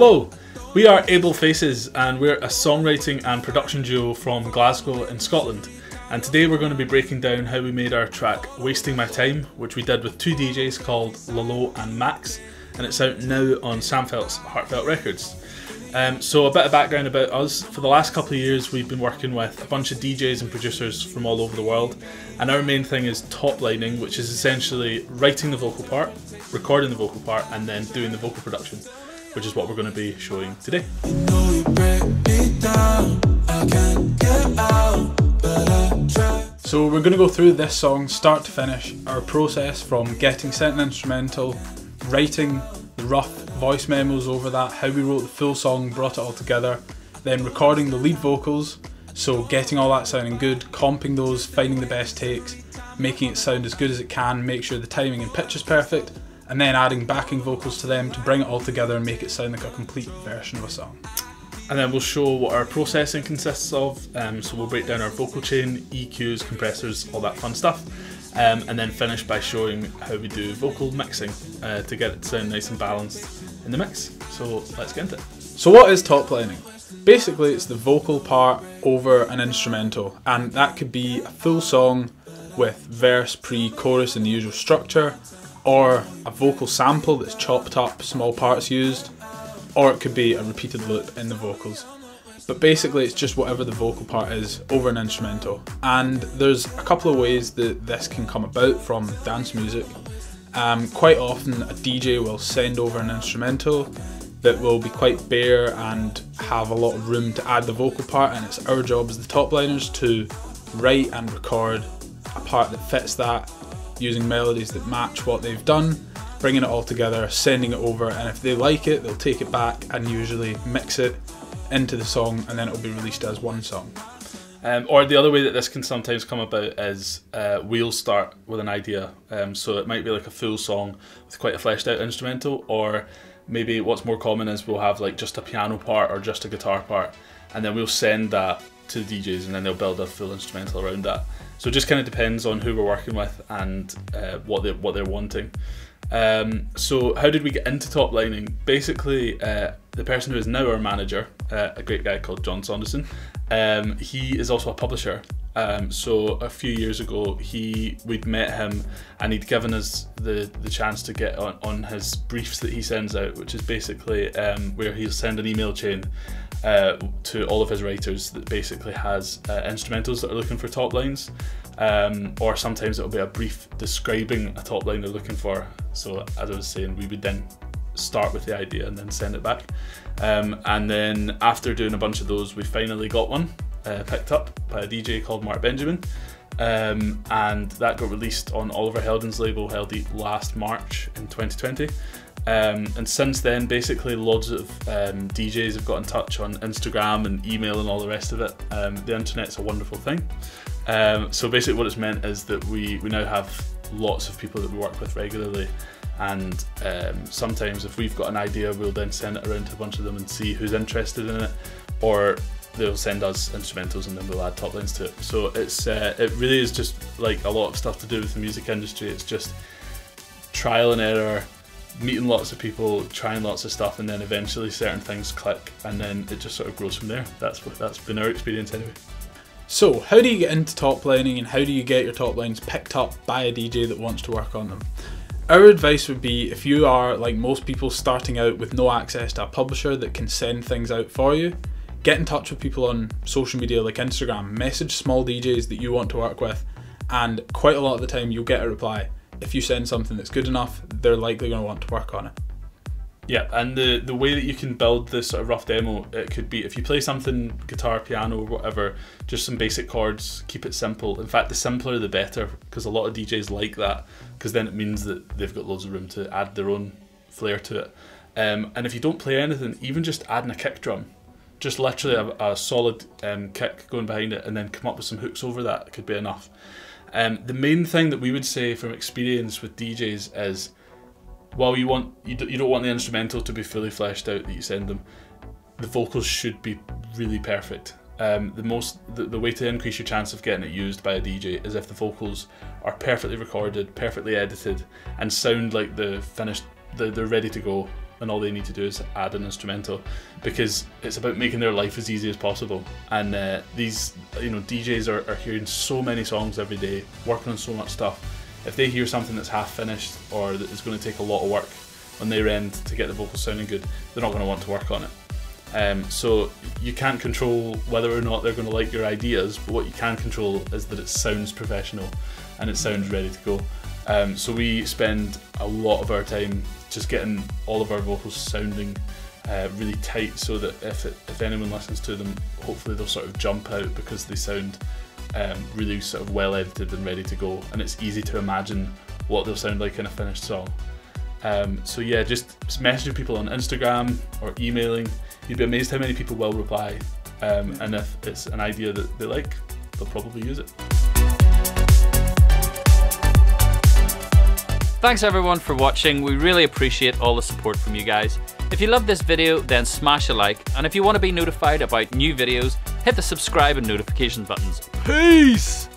Hello, we are Able Faces and we're a songwriting and production duo from Glasgow in Scotland. And today we're going to be breaking down how we made our track Wasting My Time, which we did with two DJs called Lolo and Max, and it's out now on Sam Feldt's Heartfeldt Records. Um, so, a bit of background about us. For the last couple of years, we've been working with a bunch of DJs and producers from all over the world, and our main thing is top lining, which is essentially writing the vocal part, recording the vocal part, and then doing the vocal production, which is what we're going to be showing today. So we're going to go through this song start to finish, our process from getting sent an instrumental, writing the rough voice memos over that, how we wrote the full song, brought it all together, then recording the lead vocals, so getting all that sounding good, comping those, finding the best takes, making it sound as good as it can, make sure the timing and pitch is perfect, and then adding backing vocals to them to bring it all together and make it sound like a complete version of a song. And then we'll show what our processing consists of. Um, so we'll break down our vocal chain, EQs, compressors, all that fun stuff. Um, and then finish by showing how we do vocal mixing uh, to get it to sound nice and balanced in the mix. So let's get into it. So what is top lining? Basically it's the vocal part over an instrumental and that could be a full song with verse, pre-chorus in the usual structure or a vocal sample that's chopped up, small parts used or it could be a repeated loop in the vocals. But basically, it's just whatever the vocal part is over an instrumental. And there's a couple of ways that this can come about from dance music. Um, quite often, a DJ will send over an instrumental that will be quite bare and have a lot of room to add the vocal part, and it's our job as the top liners to write and record a part that fits that using melodies that match what they've done bringing it all together, sending it over, and if they like it, they'll take it back and usually mix it into the song, and then it'll be released as one song. Um, or the other way that this can sometimes come about is uh, we'll start with an idea. Um, so it might be like a full song with quite a fleshed out instrumental, or maybe what's more common is we'll have like just a piano part or just a guitar part, and then we'll send that to the DJs, and then they'll build a full instrumental around that. So it just kind of depends on who we're working with and uh, what they what they're wanting. Um, so how did we get into top lining? Basically, uh, the person who is now our manager, uh, a great guy called John Saunderson, um, he is also a publisher. Um, so a few years ago, he we'd met him, and he'd given us the the chance to get on, on his briefs that he sends out, which is basically um, where he'll send an email chain uh, to all of his writers that basically has uh, instrumentals that are looking for top lines, um, or sometimes it'll be a brief describing a top line they're looking for. So as I was saying, we would then start with the idea and then send it back. Um, and then after doing a bunch of those, we finally got one uh, picked up by a DJ called Mark Benjamin. Um, and that got released on Oliver Heldens' label, Heldeep, last March in 2020. Um, and since then, basically, loads of um, DJs have got in touch on Instagram and email and all the rest of it. Um, the internet's a wonderful thing. Um, so basically, what it's meant is that we we now have lots of people that we work with regularly, and um, sometimes if we've got an idea, we'll then send it around to a bunch of them and see who's interested in it, or they'll send us instrumentals and then we'll add top lines to it. So it's uh, it really is just like a lot of stuff to do with the music industry. It's just trial and error meeting lots of people, trying lots of stuff, and then eventually certain things click, and then it just sort of grows from there. That's that's been our experience anyway. So, how do you get into top lining, and how do you get your top lines picked up by a DJ that wants to work on them? Our advice would be if you are like most people starting out with no access to a publisher that can send things out for you, get in touch with people on social media like Instagram, message small DJs that you want to work with, and quite a lot of the time you'll get a reply if you send something that's good enough, they're likely going to want to work on it. Yeah, and the the way that you can build this sort of rough demo, it could be if you play something guitar, piano, or whatever, just some basic chords, keep it simple. In fact, the simpler the better, because a lot of DJs like that, because then it means that they've got loads of room to add their own flair to it. Um, and if you don't play anything, even just adding a kick drum, just literally a, a solid um, kick going behind it, and then come up with some hooks over that could be enough. Um, the main thing that we would say from experience with DJs is, while you want you, do, you don't want the instrumental to be fully fleshed out that you send them, the vocals should be really perfect. Um, the most the, the way to increase your chance of getting it used by a DJ is if the vocals are perfectly recorded, perfectly edited, and sound like the finished, the, they're ready to go. And all they need to do is add an instrumental because it's about making their life as easy as possible. And uh, these, you know, DJs are, are hearing so many songs every day, working on so much stuff. If they hear something that's half finished or that is going to take a lot of work on their end to get the vocals sounding good, they're not going to want to work on it. Um, so you can't control whether or not they're going to like your ideas, but what you can control is that it sounds professional and it sounds ready to go. Um, so we spend a lot of our time just getting all of our vocals sounding uh, really tight, so that if it, if anyone listens to them, hopefully they'll sort of jump out because they sound um, really sort of well edited and ready to go, and it's easy to imagine what they'll sound like in a finished song. Um, so yeah, just messaging people on Instagram or emailing. You'd be amazed how many people will reply, um, and if it's an idea that they like, they'll probably use it. Thanks everyone for watching, we really appreciate all the support from you guys. If you love this video, then smash a like, and if you want to be notified about new videos, hit the subscribe and notification buttons. Peace!